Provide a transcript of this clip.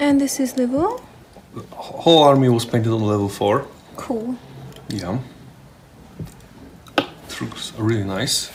And this is level? Whole army was painted on level 4. Cool. Yeah. It looks really nice.